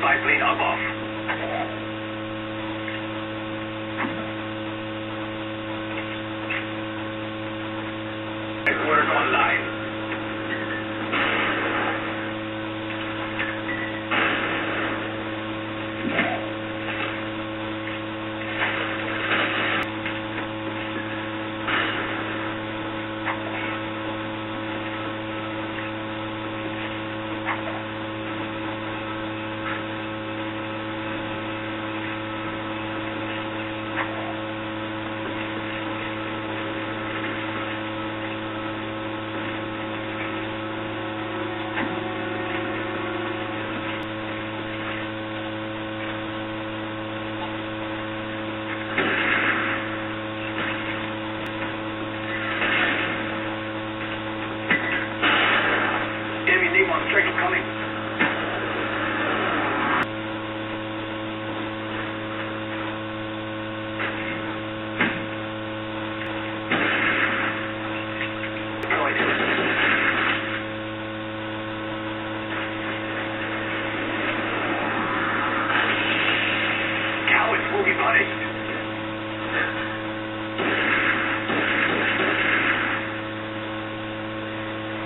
biplane above. Online. Yeah. pretty